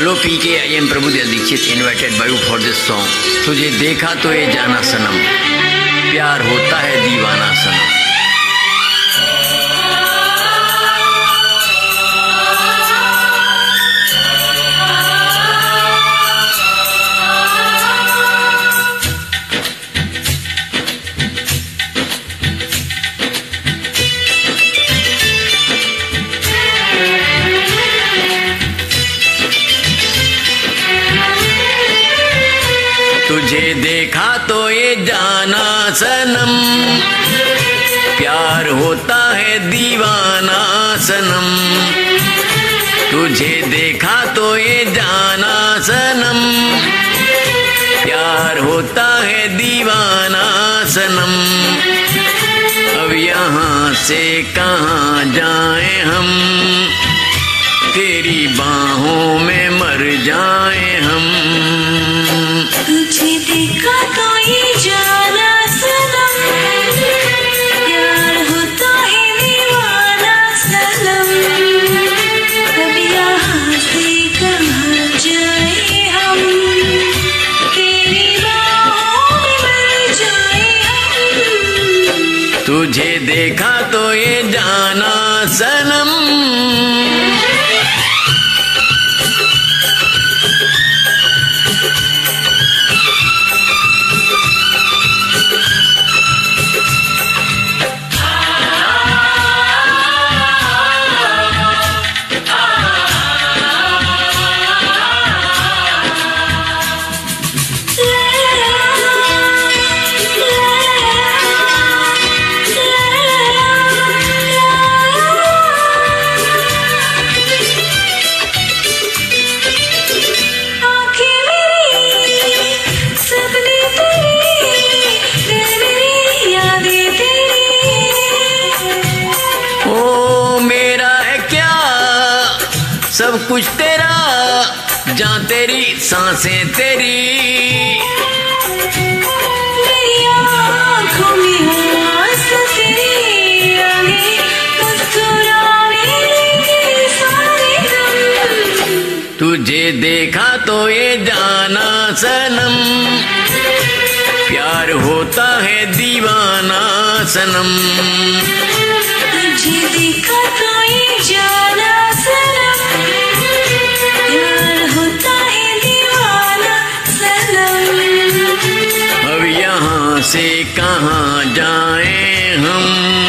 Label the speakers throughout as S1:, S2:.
S1: Hello P K I am Prabhudev Dikshit invited you for this song तुझे देखा तो ये जाना सनम। प्यार होता है दीवाना सनम। तुझे देखा तो ये जाना सनम प्यार होता है दीवाना सनम तुझे देखा तो ये जाना सनम प्यार होता है दीवाना सनम अब यहाँ से कहाँ जाए हम? तेरी बाहों में मर जाए
S2: तुझे देखा तो ये जाना सनम।
S1: कुछ तेरा जा तेरी साँसें तेरी। तुझे देखा तो ये जाना सनम। प्यार होता है दीवाना सनम।
S2: तुझे देखा तो ये
S1: से कहाँ जाए हम?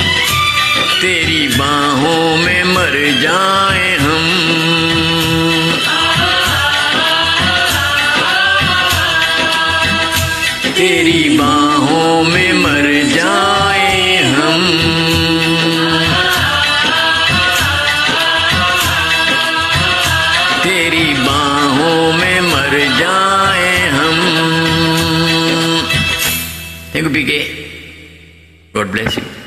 S1: तेरी बाहों में मर जाए हम। तेरी बाहों में मर जाए हम। तेरी बाहों में मर जाए Thank you, PK. God bless you.